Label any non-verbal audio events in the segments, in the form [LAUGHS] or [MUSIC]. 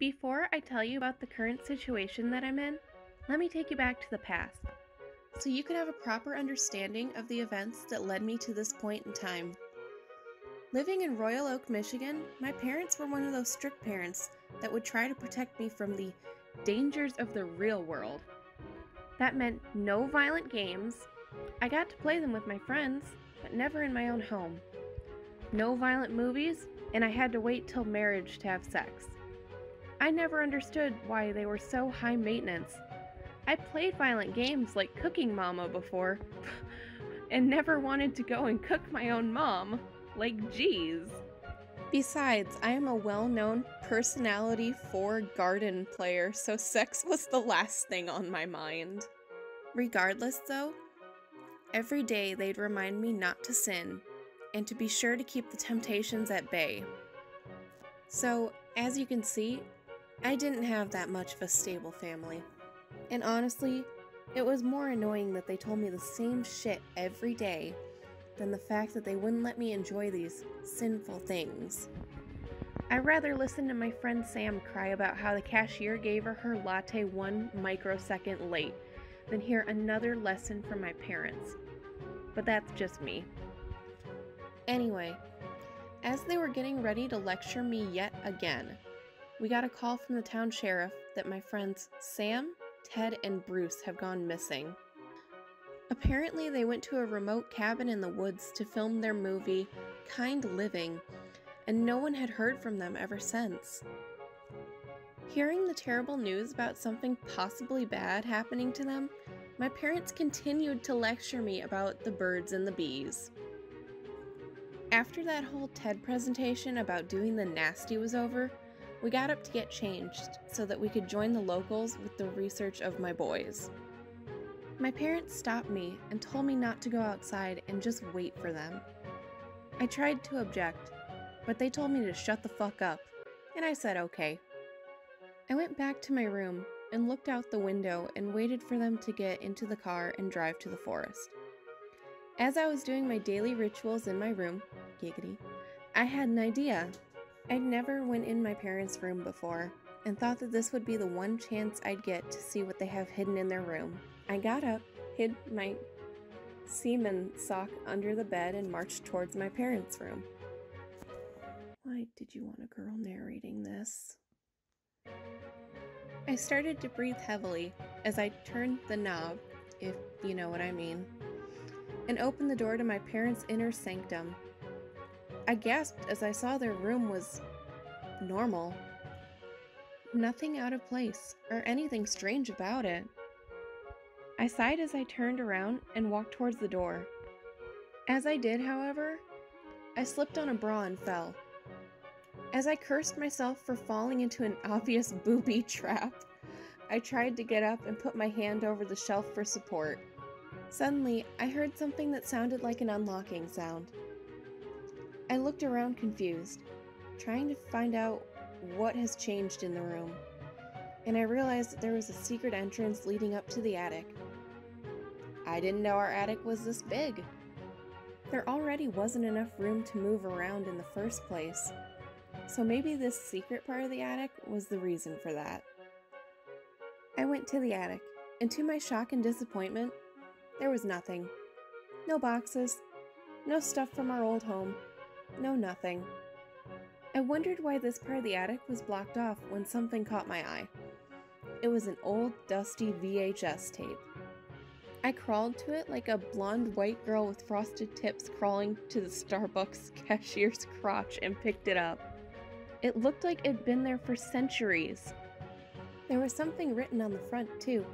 Before I tell you about the current situation that I'm in, let me take you back to the past so you can have a proper understanding of the events that led me to this point in time. Living in Royal Oak, Michigan, my parents were one of those strict parents that would try to protect me from the dangers of the real world. That meant no violent games. I got to play them with my friends, but never in my own home. No violent movies, and I had to wait till marriage to have sex. I never understood why they were so high maintenance. I played violent games like Cooking Mama before, [LAUGHS] and never wanted to go and cook my own mom. Like, geez. Besides, I am a well known personality for garden player, so sex [LAUGHS] was the last thing on my mind. Regardless, though, every day they'd remind me not to sin and to be sure to keep the temptations at bay. So, as you can see, I didn't have that much of a stable family. And honestly, it was more annoying that they told me the same shit every day than the fact that they wouldn't let me enjoy these sinful things. I'd rather listen to my friend Sam cry about how the cashier gave her her latte one microsecond late than hear another lesson from my parents. But that's just me. Anyway, as they were getting ready to lecture me yet again, we got a call from the town sheriff that my friends Sam, Ted, and Bruce have gone missing. Apparently, they went to a remote cabin in the woods to film their movie, Kind Living, and no one had heard from them ever since. Hearing the terrible news about something possibly bad happening to them, my parents continued to lecture me about the birds and the bees. After that whole TED presentation about doing the nasty was over, we got up to get changed so that we could join the locals with the research of my boys. My parents stopped me and told me not to go outside and just wait for them. I tried to object, but they told me to shut the fuck up, and I said okay. I went back to my room and looked out the window and waited for them to get into the car and drive to the forest. As I was doing my daily rituals in my room, giggity, I had an idea. I'd never went in my parents' room before and thought that this would be the one chance I'd get to see what they have hidden in their room. I got up, hid my semen sock under the bed, and marched towards my parents' room. Why did you want a girl narrating this? I started to breathe heavily as I turned the knob, if you know what I mean, and opened the door to my parents' inner sanctum. I gasped as I saw their room was normal. Nothing out of place or anything strange about it. I sighed as I turned around and walked towards the door. As I did, however, I slipped on a bra and fell. As I cursed myself for falling into an obvious [LAUGHS] booby trap, I tried to get up and put my hand over the shelf for support. Suddenly, I heard something that sounded like an unlocking sound. I looked around confused, trying to find out what has changed in the room, and I realized that there was a secret entrance leading up to the attic. I didn't know our attic was this big. There already wasn't enough room to move around in the first place, so maybe this secret part of the attic was the reason for that. I went to the attic, and to my shock and disappointment, there was nothing. No boxes, no stuff from our old home, no nothing. I wondered why this part of the attic was blocked off when something caught my eye. It was an old, dusty VHS tape. I crawled to it like a blonde white girl with frosted tips crawling to the Starbucks [LAUGHS] cashier's crotch and picked it up. It looked like it'd been there for centuries. There was something written on the front, too.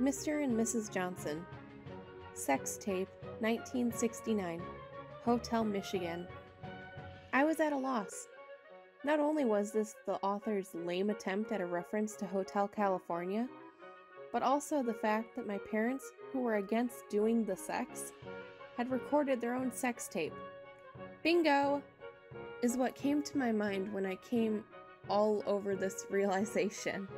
Mr. and Mrs. Johnson. Sex tape, 1969. Hotel, Michigan. I was at a loss. Not only was this the author's lame attempt at a reference to Hotel California, but also the fact that my parents, who were against doing the sex, had recorded their own sex tape. Bingo! Is what came to my mind when I came all over this realization.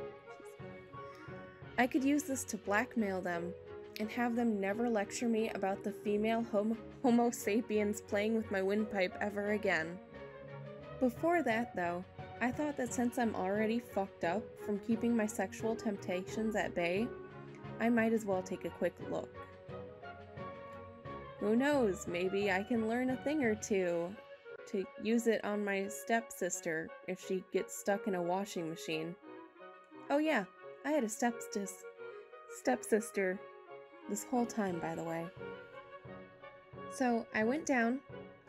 I could use this to blackmail them and have them never lecture me about the female homo, homo sapiens playing with my windpipe ever again. Before that, though, I thought that since I'm already fucked up from keeping my sexual temptations at bay, I might as well take a quick look. Who knows, maybe I can learn a thing or two to use it on my stepsister if she gets stuck in a washing machine. Oh, yeah, I had a stepsis- stepsister this whole time, by the way. So I went down,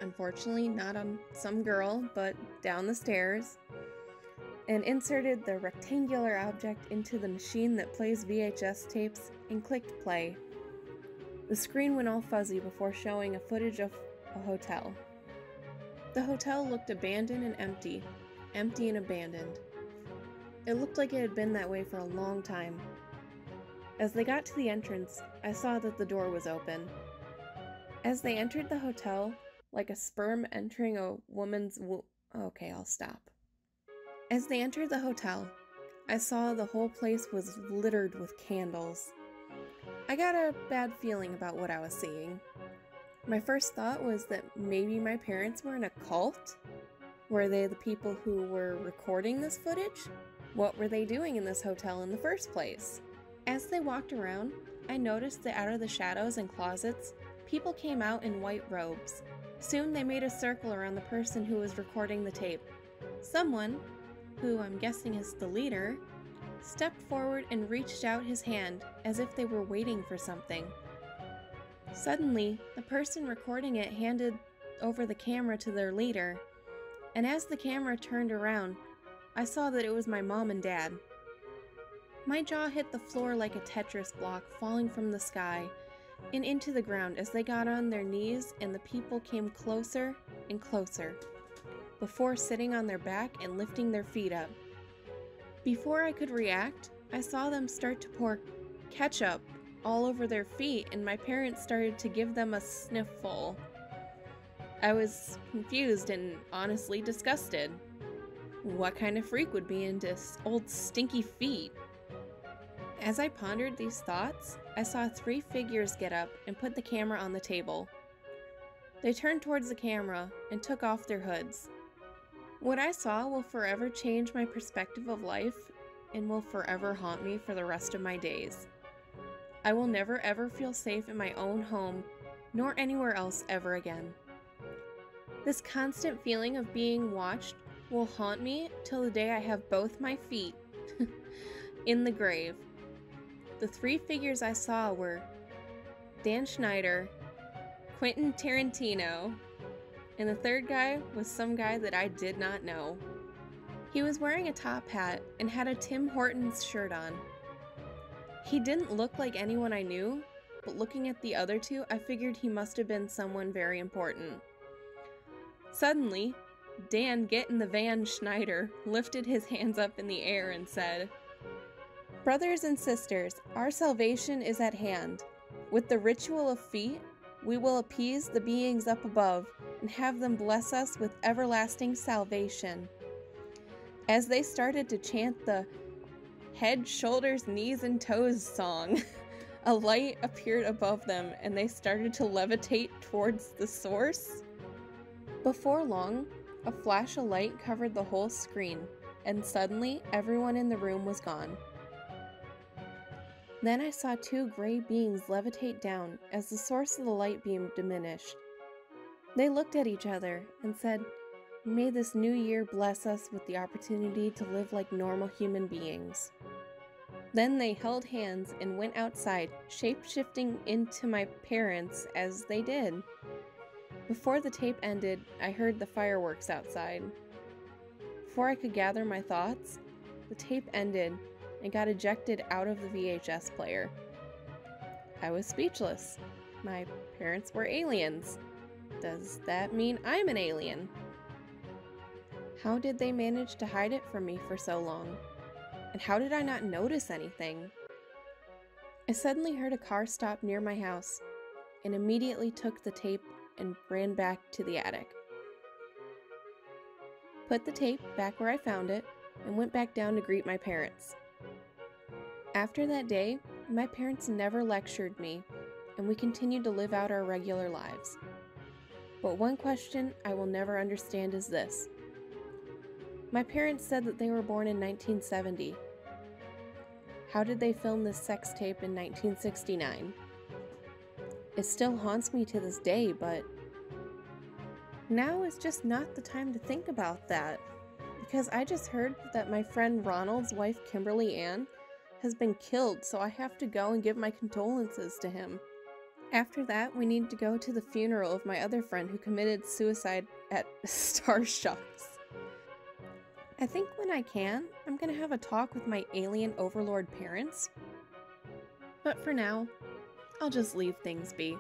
unfortunately, not on some girl, but down the stairs, and inserted the rectangular object into the machine that plays VHS tapes and clicked play. The screen went all fuzzy before showing a footage of a hotel. The hotel looked abandoned and empty, empty and abandoned. It looked like it had been that way for a long time. As they got to the entrance, I saw that the door was open. As they entered the hotel, like a sperm entering a woman's wo- Okay, I'll stop. As they entered the hotel, I saw the whole place was littered with candles. I got a bad feeling about what I was seeing. My first thought was that maybe my parents were in a cult? Were they the people who were recording this footage? What were they doing in this hotel in the first place? As they walked around, I noticed that out of the shadows and closets, people came out in white robes. Soon they made a circle around the person who was recording the tape. Someone, who I'm guessing is the leader, stepped forward and reached out his hand as if they were waiting for something. Suddenly, the person recording it handed over the camera to their leader, and as the camera turned around, I saw that it was my mom and dad. My jaw hit the floor like a Tetris block falling from the sky and into the ground as they got on their knees and the people came closer and closer before sitting on their back and lifting their feet up. Before I could react, I saw them start to pour ketchup all over their feet, and my parents started to give them a sniffle. I was confused and honestly disgusted. What kind of freak would be into old stinky feet? As I pondered these thoughts, I saw three figures get up and put the camera on the table. They turned towards the camera and took off their hoods. What I saw will forever change my perspective of life and will forever haunt me for the rest of my days. I will never ever feel safe in my own home, nor anywhere else ever again. This constant feeling of being watched will haunt me till the day I have both my feet [LAUGHS] in the grave. The three figures I saw were Dan Schneider, Quentin Tarantino, and the third guy was some guy that I did not know. He was wearing a top hat and had a Tim Hortons shirt on. He didn't look like anyone I knew, but looking at the other two, I figured he must have been someone very important. Suddenly, Dan Get in the Van Schneider lifted his hands up in the air and said, Brothers and sisters, our salvation is at hand. With the ritual of feet, we will appease the beings up above and have them bless us with everlasting salvation. As they started to chant the head, shoulders, knees, and toes song, [LAUGHS] a light appeared above them and they started to levitate towards the source. Before long, a flash of light covered the whole screen, and suddenly everyone in the room was gone. Then I saw two gray beings levitate down as the source of the light beam diminished. They looked at each other and said, May this new year bless us with the opportunity to live like normal human beings. Then they held hands and went outside, shape shifting into my parents as they did. Before the tape ended, I heard the fireworks outside. Before I could gather my thoughts, the tape ended and got ejected out of the VHS player. I was speechless. My parents were aliens. Does that mean I'm an alien? How did they manage to hide it from me for so long? And how did I not notice anything? I suddenly heard a car stop near my house and immediately took the tape and ran back to the attic. Put the tape back where I found it and went back down to greet my parents. After that day, my parents never lectured me, and we continued to live out our regular lives. But one question I will never understand is this My parents said that they were born in 1970. How did they film this sex tape in 1969? It still haunts me to this day, but now is just not the time to think about that. Because I just heard that my friend Ronald's wife, Kimberly Ann, has been killed, so I have to go and give my condolences to him. After that, we need to go to the funeral of my other friend who committed suicide at [LAUGHS] Star Shocks. I think when I can, I'm gonna have a talk with my alien overlord parents. But for now, I'll just leave things be.